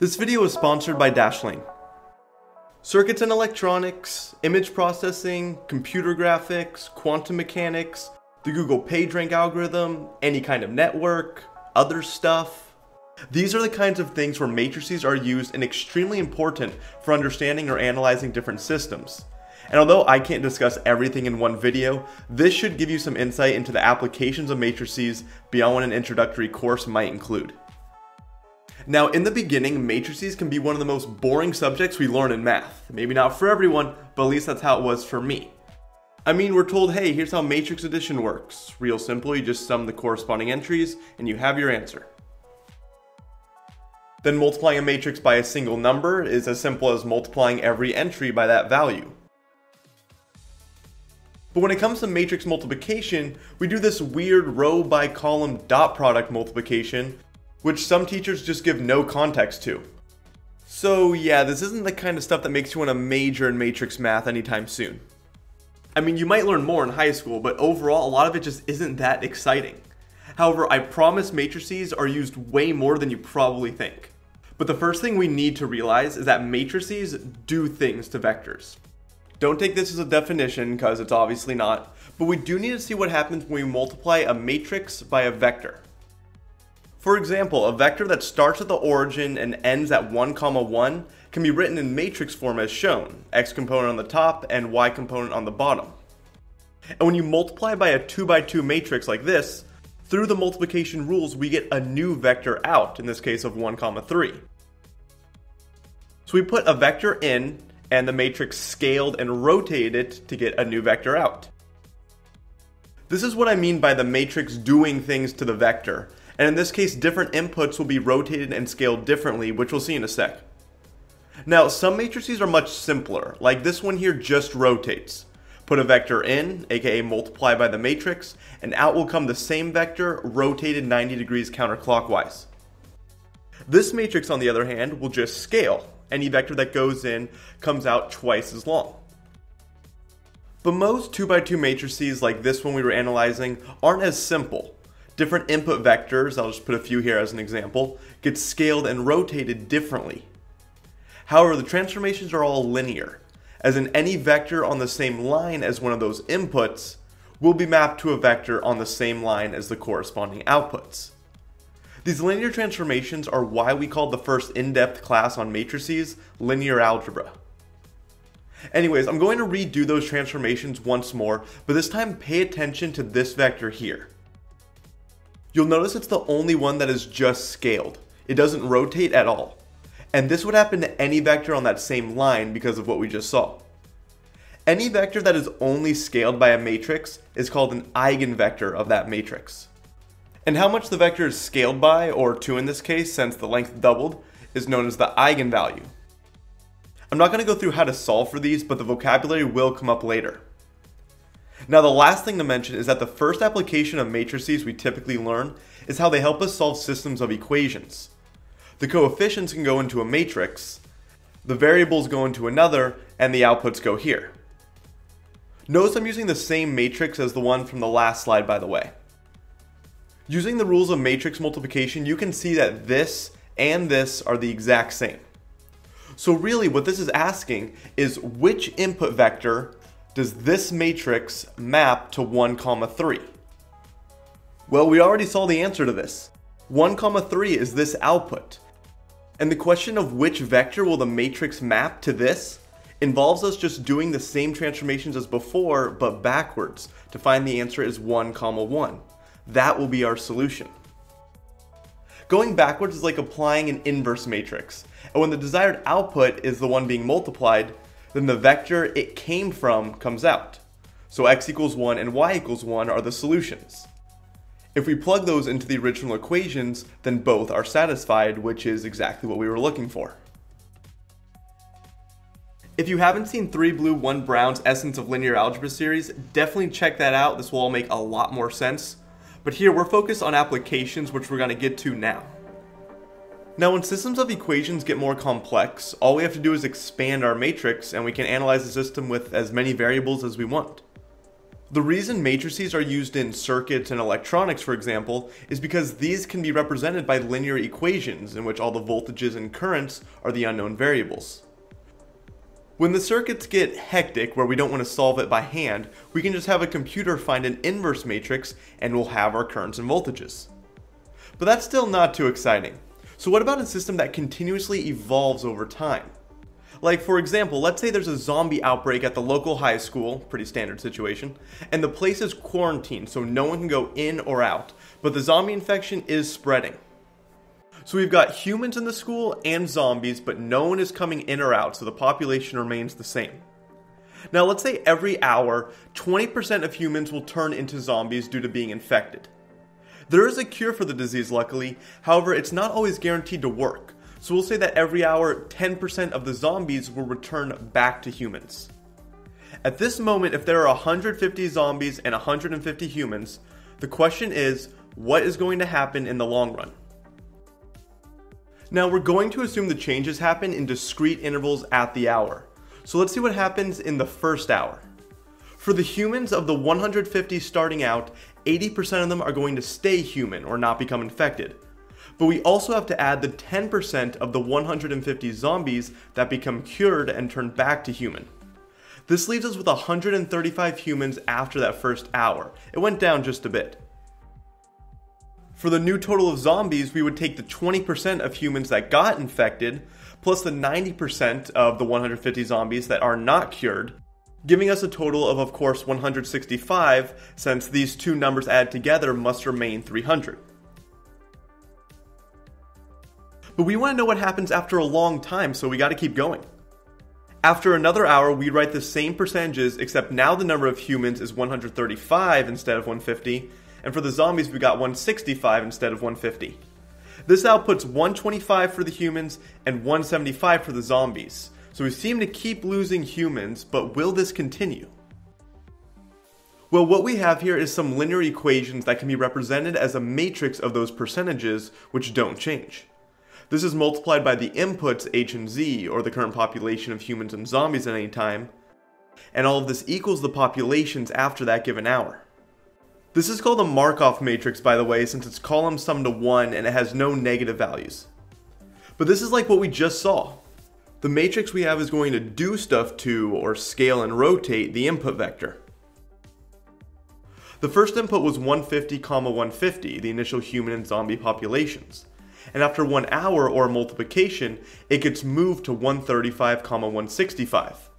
This video is sponsored by Dashlane. Circuits and electronics, image processing, computer graphics, quantum mechanics, the Google PageRank algorithm, any kind of network, other stuff. These are the kinds of things where matrices are used and extremely important for understanding or analyzing different systems. And although I can't discuss everything in one video, this should give you some insight into the applications of matrices beyond what an introductory course might include. Now, in the beginning, matrices can be one of the most boring subjects we learn in math. Maybe not for everyone, but at least that's how it was for me. I mean, we're told, hey, here's how matrix addition works. Real simple, you just sum the corresponding entries and you have your answer. Then multiplying a matrix by a single number is as simple as multiplying every entry by that value. But when it comes to matrix multiplication, we do this weird row by column dot product multiplication which some teachers just give no context to. So yeah, this isn't the kind of stuff that makes you want to major in matrix math anytime soon. I mean, you might learn more in high school, but overall, a lot of it just isn't that exciting. However, I promise matrices are used way more than you probably think. But the first thing we need to realize is that matrices do things to vectors. Don't take this as a definition, because it's obviously not, but we do need to see what happens when we multiply a matrix by a vector. For example, a vector that starts at the origin and ends at 1 comma 1 can be written in matrix form as shown, x component on the top and y component on the bottom. And when you multiply by a 2 by 2 matrix like this, through the multiplication rules we get a new vector out, in this case of 1 comma 3. So we put a vector in and the matrix scaled and rotated it to get a new vector out. This is what I mean by the matrix doing things to the vector, and in this case different inputs will be rotated and scaled differently, which we'll see in a sec. Now, some matrices are much simpler, like this one here just rotates. Put a vector in, aka multiply by the matrix, and out will come the same vector rotated 90 degrees counterclockwise. This matrix, on the other hand, will just scale. Any vector that goes in comes out twice as long. But most 2x2 matrices like this one we were analyzing aren't as simple. Different input vectors, I'll just put a few here as an example, get scaled and rotated differently. However, the transformations are all linear, as in any vector on the same line as one of those inputs will be mapped to a vector on the same line as the corresponding outputs. These linear transformations are why we called the first in-depth class on matrices linear algebra. Anyways, I'm going to redo those transformations once more, but this time pay attention to this vector here. You'll notice it's the only one that is just scaled. It doesn't rotate at all. And this would happen to any vector on that same line because of what we just saw. Any vector that is only scaled by a matrix is called an eigenvector of that matrix. And how much the vector is scaled by, or 2 in this case since the length doubled, is known as the eigenvalue. I'm not going to go through how to solve for these, but the vocabulary will come up later. Now, the last thing to mention is that the first application of matrices we typically learn is how they help us solve systems of equations. The coefficients can go into a matrix, the variables go into another, and the outputs go here. Notice I'm using the same matrix as the one from the last slide, by the way. Using the rules of matrix multiplication, you can see that this and this are the exact same. So really what this is asking is which input vector does this matrix map to 1 comma 3? Well, we already saw the answer to this. 1 comma 3 is this output. And the question of which vector will the matrix map to this involves us just doing the same transformations as before, but backwards to find the answer is 1 comma 1. That will be our solution. Going backwards is like applying an inverse matrix. And when the desired output is the one being multiplied, then the vector it came from comes out. So x equals 1 and y equals 1 are the solutions. If we plug those into the original equations, then both are satisfied, which is exactly what we were looking for. If you haven't seen 3 Blue 1 Brown's Essence of Linear Algebra series, definitely check that out, this will all make a lot more sense. But here we're focused on applications which we're going to get to now. Now when systems of equations get more complex, all we have to do is expand our matrix and we can analyze the system with as many variables as we want. The reason matrices are used in circuits and electronics, for example, is because these can be represented by linear equations in which all the voltages and currents are the unknown variables. When the circuits get hectic where we don't want to solve it by hand, we can just have a computer find an inverse matrix and we'll have our currents and voltages. But that's still not too exciting. So what about a system that continuously evolves over time? Like, for example, let's say there's a zombie outbreak at the local high school, pretty standard situation, and the place is quarantined so no one can go in or out, but the zombie infection is spreading. So we've got humans in the school and zombies, but no one is coming in or out, so the population remains the same. Now, let's say every hour, 20% of humans will turn into zombies due to being infected. There is a cure for the disease, luckily, however, it's not always guaranteed to work. So we'll say that every hour, 10% of the zombies will return back to humans. At this moment, if there are 150 zombies and 150 humans, the question is, what is going to happen in the long run? Now we're going to assume the changes happen in discrete intervals at the hour. So let's see what happens in the first hour. For the humans of the 150 starting out, 80% of them are going to stay human or not become infected. But we also have to add the 10% of the 150 zombies that become cured and turn back to human. This leaves us with 135 humans after that first hour. It went down just a bit. For the new total of zombies, we would take the 20% of humans that got infected, plus the 90% of the 150 zombies that are not cured, giving us a total of, of course, 165, since these two numbers added together must remain 300. But we want to know what happens after a long time, so we got to keep going. After another hour, we write the same percentages, except now the number of humans is 135 instead of 150, and for the zombies, we got 165 instead of 150. This outputs 125 for the humans and 175 for the zombies. So we seem to keep losing humans, but will this continue? Well, what we have here is some linear equations that can be represented as a matrix of those percentages, which don't change. This is multiplied by the inputs h and z, or the current population of humans and zombies at any time, and all of this equals the populations after that given hour. This is called a Markov matrix, by the way, since its columns sum to 1 and it has no negative values. But this is like what we just saw. The matrix we have is going to do stuff to, or scale and rotate, the input vector. The first input was 150, 150, the initial human and zombie populations and after one hour or multiplication, it gets moved to 135, 165.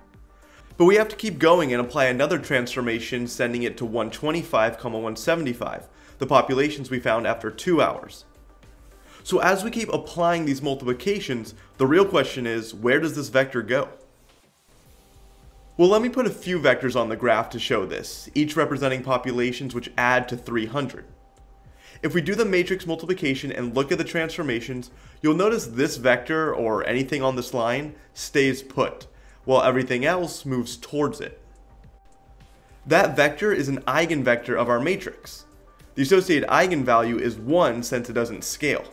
But we have to keep going and apply another transformation, sending it to 125, 175, the populations we found after two hours. So as we keep applying these multiplications, the real question is, where does this vector go? Well, let me put a few vectors on the graph to show this, each representing populations which add to 300. If we do the matrix multiplication and look at the transformations, you'll notice this vector, or anything on this line, stays put, while everything else moves towards it. That vector is an eigenvector of our matrix. The associated eigenvalue is 1 since it doesn't scale.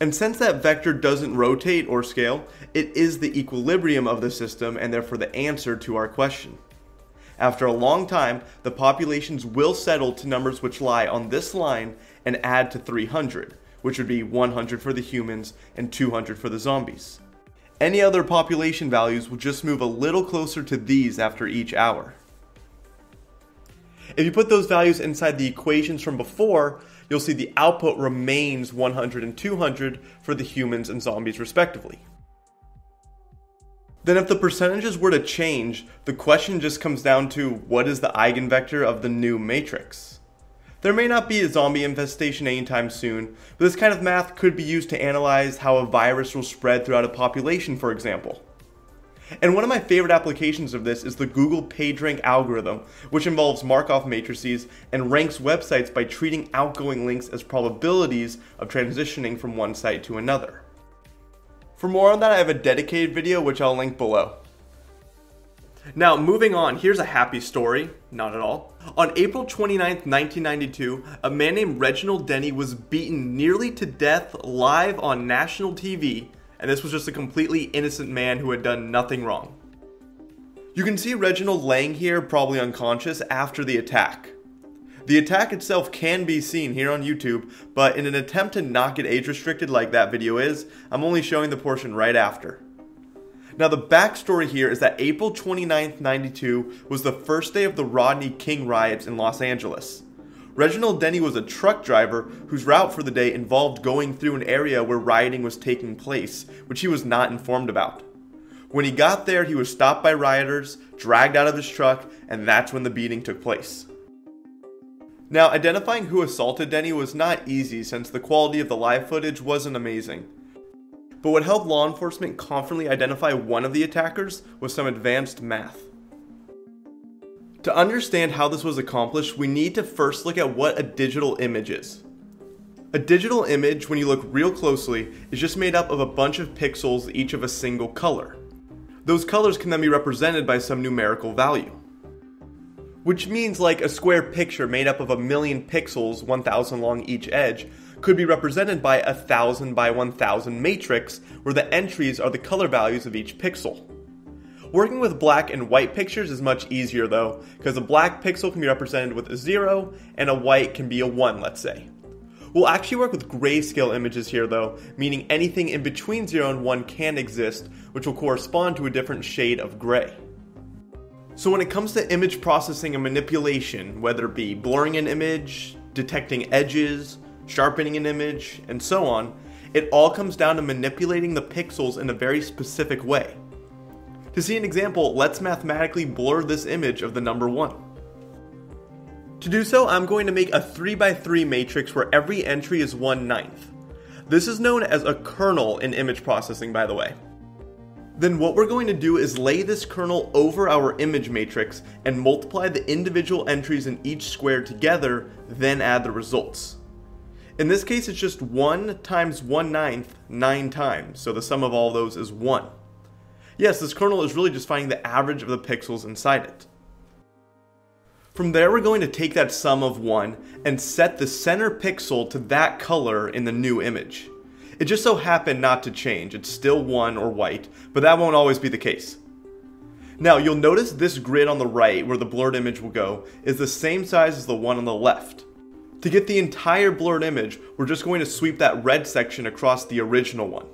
And since that vector doesn't rotate or scale, it is the equilibrium of the system and therefore the answer to our question. After a long time, the populations will settle to numbers which lie on this line and add to 300, which would be 100 for the humans and 200 for the zombies. Any other population values will just move a little closer to these after each hour. If you put those values inside the equations from before, you'll see the output remains 100 and 200 for the humans and zombies respectively. Then if the percentages were to change, the question just comes down to what is the eigenvector of the new matrix? There may not be a zombie infestation anytime soon, but this kind of math could be used to analyze how a virus will spread throughout a population, for example. And one of my favorite applications of this is the Google PageRank algorithm, which involves Markov matrices and ranks websites by treating outgoing links as probabilities of transitioning from one site to another. For more on that, I have a dedicated video which I'll link below. Now, moving on, here's a happy story. Not at all. On April 29, 1992, a man named Reginald Denny was beaten nearly to death live on national TV, and this was just a completely innocent man who had done nothing wrong. You can see Reginald laying here, probably unconscious, after the attack. The attack itself can be seen here on YouTube, but in an attempt to not get age restricted like that video is, I'm only showing the portion right after. Now the backstory here is that April 29, 92 was the first day of the Rodney King riots in Los Angeles. Reginald Denny was a truck driver whose route for the day involved going through an area where rioting was taking place, which he was not informed about. When he got there, he was stopped by rioters, dragged out of his truck, and that's when the beating took place. Now, identifying who assaulted Denny was not easy since the quality of the live footage wasn't amazing. But what helped law enforcement confidently identify one of the attackers was some advanced math. To understand how this was accomplished, we need to first look at what a digital image is. A digital image, when you look real closely, is just made up of a bunch of pixels each of a single color. Those colors can then be represented by some numerical value. Which means like a square picture made up of a million pixels, 1000 long each edge, could be represented by a 1000 by 1000 matrix where the entries are the color values of each pixel. Working with black and white pictures is much easier though, because a black pixel can be represented with a 0 and a white can be a 1, let's say. We'll actually work with grayscale images here though, meaning anything in between 0 and 1 can exist, which will correspond to a different shade of gray. So when it comes to image processing and manipulation, whether it be blurring an image, detecting edges, sharpening an image, and so on, it all comes down to manipulating the pixels in a very specific way. To see an example, let's mathematically blur this image of the number 1. To do so, I'm going to make a 3x3 matrix where every entry is 1 ninth. This is known as a kernel in image processing, by the way. Then what we're going to do is lay this kernel over our image matrix and multiply the individual entries in each square together, then add the results. In this case, it's just 1 times 1 ninth 9 times, so the sum of all those is 1. Yes, this kernel is really just finding the average of the pixels inside it. From there, we're going to take that sum of 1 and set the center pixel to that color in the new image. It just so happened not to change, it's still 1 or white, but that won't always be the case. Now, you'll notice this grid on the right, where the blurred image will go, is the same size as the one on the left. To get the entire blurred image, we're just going to sweep that red section across the original one.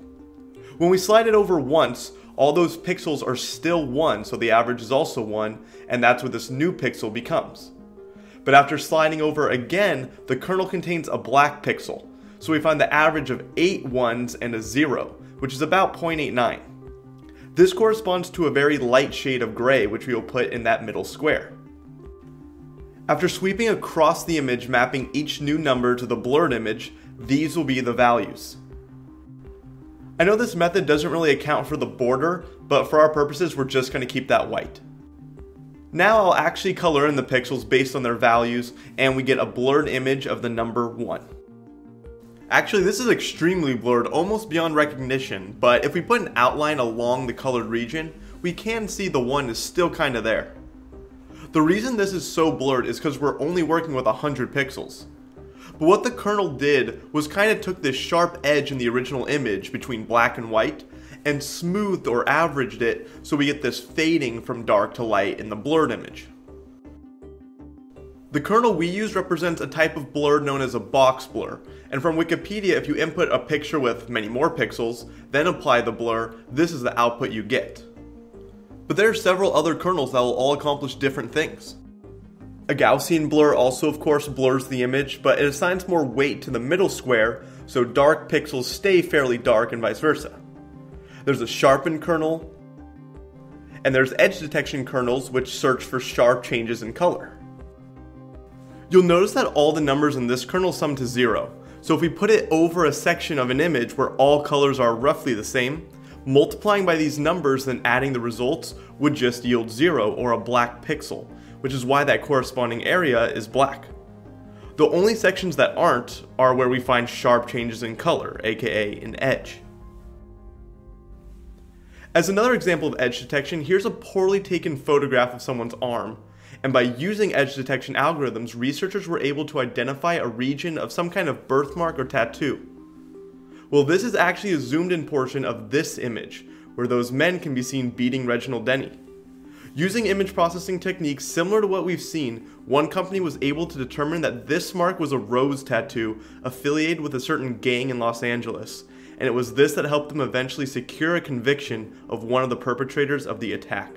When we slide it over once, all those pixels are still 1, so the average is also 1, and that's what this new pixel becomes. But after sliding over again, the kernel contains a black pixel, so we find the average of 8 ones and a 0, which is about 0.89. This corresponds to a very light shade of gray, which we will put in that middle square. After sweeping across the image mapping each new number to the blurred image, these will be the values. I know this method doesn't really account for the border, but for our purposes we're just going to keep that white. Now I'll actually color in the pixels based on their values and we get a blurred image of the number 1. Actually this is extremely blurred, almost beyond recognition, but if we put an outline along the colored region, we can see the 1 is still kinda there. The reason this is so blurred is because we're only working with 100 pixels. But what the kernel did was kind of took this sharp edge in the original image between black and white and smoothed or averaged it so we get this fading from dark to light in the blurred image. The kernel we use represents a type of blur known as a box blur, and from Wikipedia if you input a picture with many more pixels, then apply the blur, this is the output you get. But there are several other kernels that will all accomplish different things. A Gaussian blur also of course blurs the image, but it assigns more weight to the middle square, so dark pixels stay fairly dark and vice versa. There's a sharpen kernel, and there's edge detection kernels which search for sharp changes in color. You'll notice that all the numbers in this kernel sum to zero, so if we put it over a section of an image where all colors are roughly the same, multiplying by these numbers and adding the results would just yield zero or a black pixel, which is why that corresponding area is black. The only sections that aren't are where we find sharp changes in color, aka an edge. As another example of edge detection, here's a poorly taken photograph of someone's arm, and by using edge detection algorithms, researchers were able to identify a region of some kind of birthmark or tattoo. Well, this is actually a zoomed in portion of this image, where those men can be seen beating Reginald Denny. Using image processing techniques similar to what we've seen, one company was able to determine that this mark was a rose tattoo affiliated with a certain gang in Los Angeles, and it was this that helped them eventually secure a conviction of one of the perpetrators of the attack.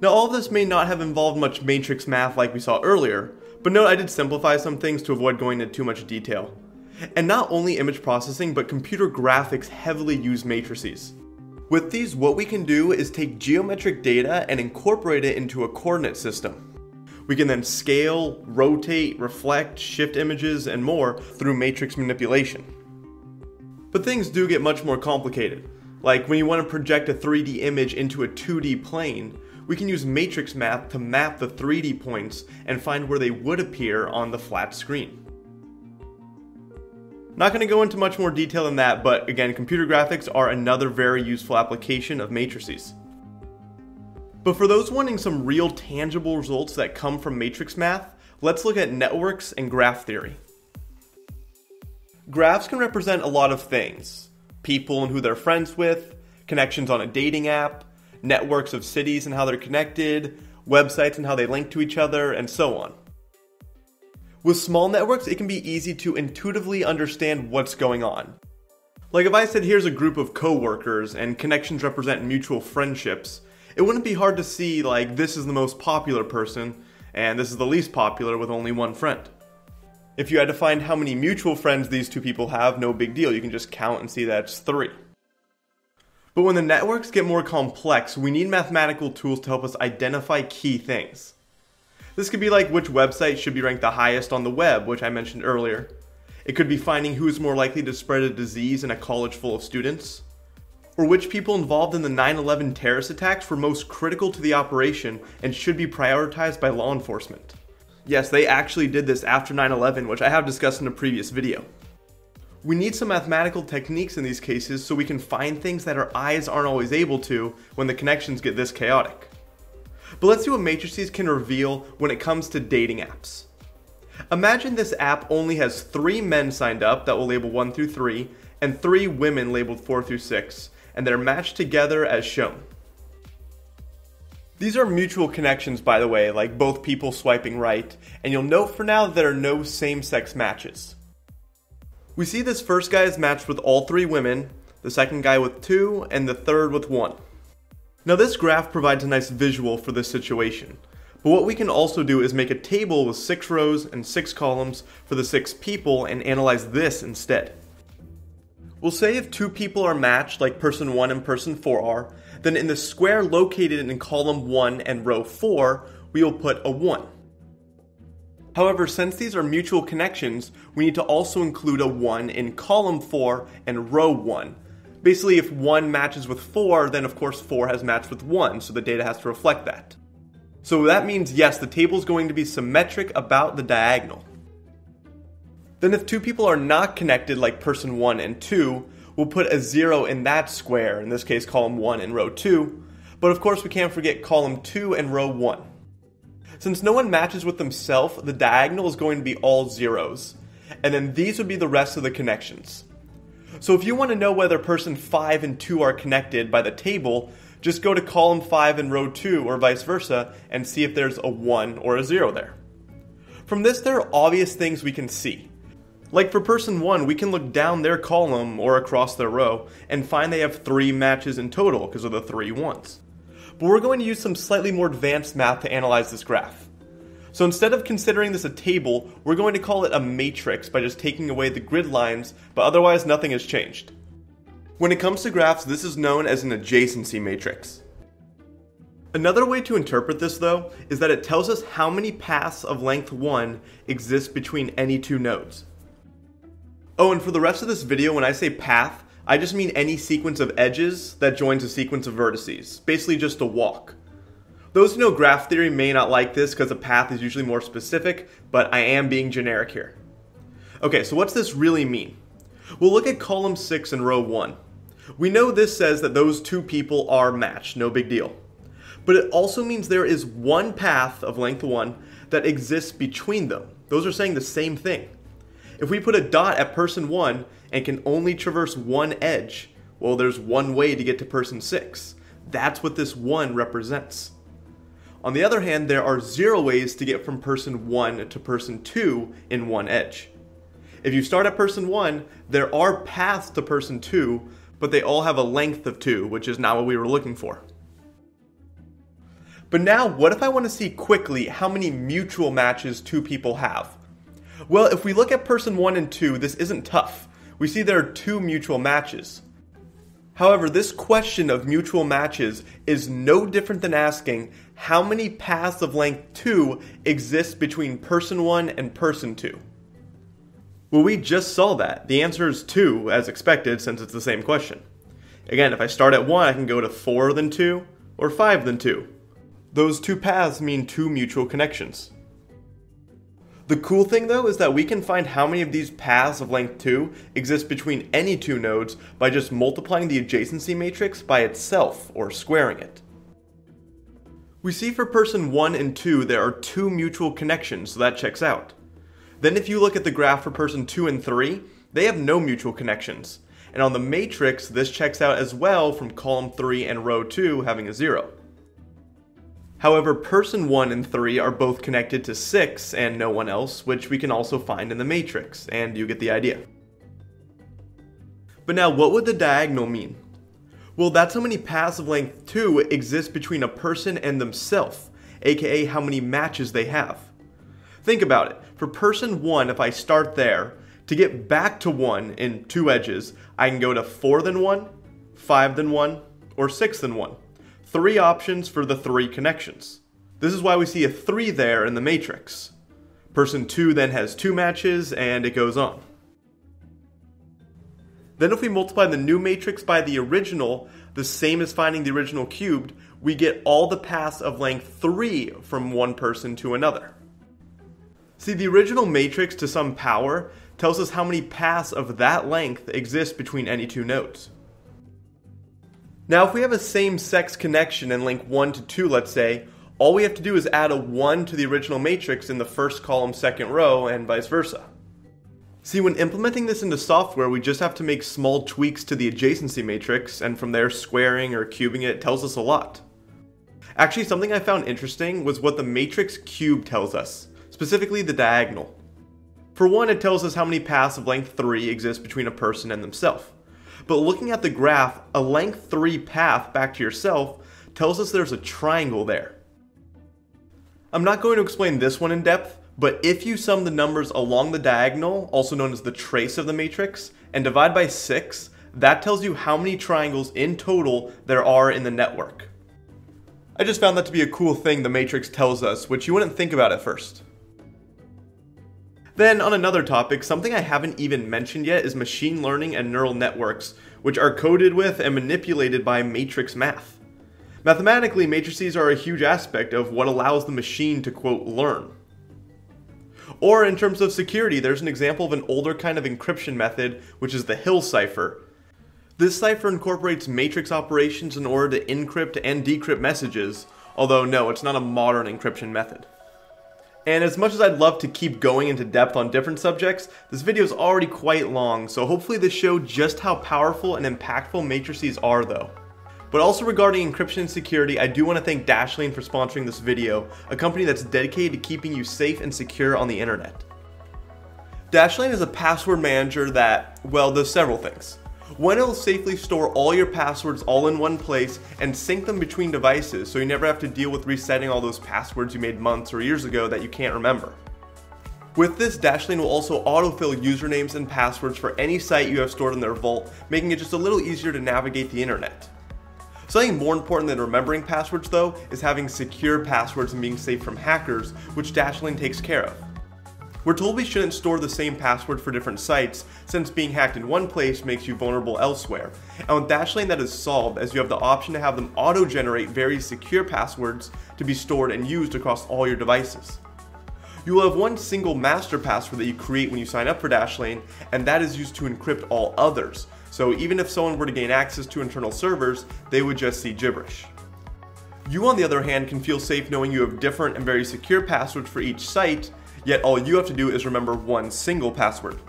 Now all this may not have involved much matrix math like we saw earlier, but note I did simplify some things to avoid going into too much detail. And not only image processing, but computer graphics heavily use matrices. With these, what we can do is take geometric data and incorporate it into a coordinate system. We can then scale, rotate, reflect, shift images, and more through matrix manipulation. But things do get much more complicated. Like when you want to project a 3D image into a 2D plane, we can use matrix math to map the 3D points and find where they would appear on the flat screen. Not going to go into much more detail than that, but again, computer graphics are another very useful application of matrices. But for those wanting some real tangible results that come from matrix math, let's look at networks and graph theory. Graphs can represent a lot of things people and who they're friends with, connections on a dating app, networks of cities and how they're connected, websites and how they link to each other, and so on. With small networks, it can be easy to intuitively understand what's going on. Like if I said here's a group of coworkers and connections represent mutual friendships, it wouldn't be hard to see like this is the most popular person and this is the least popular with only one friend. If you had to find how many mutual friends these two people have, no big deal. You can just count and see that it's three. But when the networks get more complex, we need mathematical tools to help us identify key things. This could be like which website should be ranked the highest on the web, which I mentioned earlier. It could be finding who is more likely to spread a disease in a college full of students. Or which people involved in the 9 11 terrorist attacks were most critical to the operation and should be prioritized by law enforcement. Yes, they actually did this after 9 11, which I have discussed in a previous video. We need some mathematical techniques in these cases so we can find things that our eyes aren't always able to when the connections get this chaotic. But let's see what matrices can reveal when it comes to dating apps. Imagine this app only has three men signed up that will label 1 through 3, and three women labeled 4 through 6, and they're matched together as shown. These are mutual connections, by the way, like both people swiping right, and you'll note for now there are no same sex matches. We see this first guy is matched with all three women, the second guy with two, and the third with one. Now this graph provides a nice visual for this situation, but what we can also do is make a table with six rows and six columns for the six people and analyze this instead. We'll say if two people are matched like person 1 and person 4 are, then in the square located in column 1 and row 4, we will put a 1. However, since these are mutual connections, we need to also include a 1 in column 4 and row 1, Basically, if 1 matches with 4, then of course 4 has matched with 1, so the data has to reflect that. So that means, yes, the table is going to be symmetric about the diagonal. Then if two people are not connected like person 1 and 2, we'll put a 0 in that square, in this case column 1 and row 2, but of course we can't forget column 2 and row 1. Since no one matches with themselves, the diagonal is going to be all zeros, and then these would be the rest of the connections. So if you want to know whether person 5 and 2 are connected by the table, just go to column 5 and row 2 or vice versa and see if there's a 1 or a 0 there. From this, there are obvious things we can see. Like for person 1, we can look down their column or across their row and find they have 3 matches in total because of the three ones. But we're going to use some slightly more advanced math to analyze this graph. So instead of considering this a table, we're going to call it a matrix by just taking away the grid lines, but otherwise nothing has changed. When it comes to graphs, this is known as an adjacency matrix. Another way to interpret this though is that it tells us how many paths of length 1 exist between any two nodes. Oh, and for the rest of this video, when I say path, I just mean any sequence of edges that joins a sequence of vertices, basically just a walk. Those who know graph theory may not like this because a path is usually more specific, but I am being generic here. Okay, so what's this really mean? We'll look at column 6 and row 1. We know this says that those two people are matched, no big deal. But it also means there is one path of length 1 that exists between them. Those are saying the same thing. If we put a dot at person 1 and can only traverse one edge, well, there's one way to get to person 6. That's what this 1 represents. On the other hand, there are zero ways to get from person 1 to person 2 in one edge. If you start at person 1, there are paths to person 2, but they all have a length of 2, which is not what we were looking for. But now, what if I want to see quickly how many mutual matches two people have? Well, if we look at person 1 and 2, this isn't tough. We see there are two mutual matches. However, this question of mutual matches is no different than asking how many paths of length 2 exist between person 1 and person 2. Well, we just saw that. The answer is 2, as expected, since it's the same question. Again, if I start at 1, I can go to 4 then 2, or 5 then 2. Those two paths mean two mutual connections. The cool thing though is that we can find how many of these paths of length 2 exist between any two nodes by just multiplying the adjacency matrix by itself, or squaring it. We see for person 1 and 2 there are two mutual connections, so that checks out. Then if you look at the graph for person 2 and 3, they have no mutual connections. And on the matrix, this checks out as well from column 3 and row 2 having a 0. However, person 1 and 3 are both connected to 6 and no one else, which we can also find in the matrix, and you get the idea. But now, what would the diagonal mean? Well, that's how many paths of length 2 exist between a person and themselves, aka how many matches they have. Think about it. For person 1, if I start there, to get back to 1 in two edges, I can go to 4 then 1, 5 then 1, or 6 then 1 three options for the three connections. This is why we see a 3 there in the matrix. Person 2 then has two matches, and it goes on. Then if we multiply the new matrix by the original, the same as finding the original cubed, we get all the paths of length 3 from one person to another. See, the original matrix to some power tells us how many paths of that length exist between any two nodes. Now, if we have a same sex connection and link 1 to 2, let's say, all we have to do is add a 1 to the original matrix in the first column, second row, and vice versa. See, when implementing this into software, we just have to make small tweaks to the adjacency matrix, and from there, squaring or cubing it tells us a lot. Actually, something I found interesting was what the matrix cube tells us, specifically the diagonal. For one, it tells us how many paths of length 3 exist between a person and themselves. But looking at the graph, a length 3 path back to yourself tells us there's a triangle there. I'm not going to explain this one in depth, but if you sum the numbers along the diagonal, also known as the trace of the matrix, and divide by 6, that tells you how many triangles in total there are in the network. I just found that to be a cool thing the matrix tells us, which you wouldn't think about at first. Then, on another topic, something I haven't even mentioned yet is machine learning and neural networks, which are coded with and manipulated by matrix math. Mathematically, matrices are a huge aspect of what allows the machine to quote learn. Or in terms of security, there's an example of an older kind of encryption method, which is the Hill cipher. This cipher incorporates matrix operations in order to encrypt and decrypt messages, although no, it's not a modern encryption method. And as much as I'd love to keep going into depth on different subjects, this video is already quite long, so hopefully this showed just how powerful and impactful matrices are though. But also regarding encryption and security, I do want to thank Dashlane for sponsoring this video, a company that's dedicated to keeping you safe and secure on the internet. Dashlane is a password manager that, well, does several things. One, it'll safely store all your passwords all in one place and sync them between devices so you never have to deal with resetting all those passwords you made months or years ago that you can't remember. With this, Dashlane will also autofill usernames and passwords for any site you have stored in their vault, making it just a little easier to navigate the internet. Something more important than remembering passwords though is having secure passwords and being safe from hackers, which Dashlane takes care of. We're told we shouldn't store the same password for different sites, since being hacked in one place makes you vulnerable elsewhere. And with Dashlane that is solved, as you have the option to have them auto-generate very secure passwords to be stored and used across all your devices. You will have one single master password that you create when you sign up for Dashlane, and that is used to encrypt all others. So even if someone were to gain access to internal servers, they would just see gibberish. You on the other hand can feel safe knowing you have different and very secure passwords for each site, yet all you have to do is remember one single password.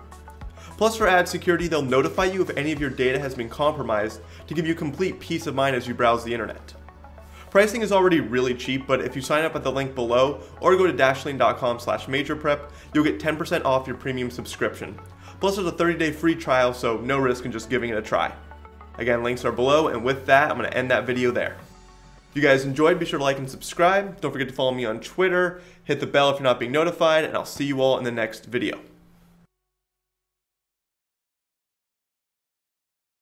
Plus for ad security, they'll notify you if any of your data has been compromised to give you complete peace of mind as you browse the internet. Pricing is already really cheap, but if you sign up at the link below or go to dashlane.com slash majorprep, you'll get 10% off your premium subscription. Plus there's a 30-day free trial, so no risk in just giving it a try. Again, links are below, and with that, I'm going to end that video there. If you guys enjoyed, be sure to like and subscribe. Don't forget to follow me on Twitter, hit the bell if you're not being notified, and I'll see you all in the next video.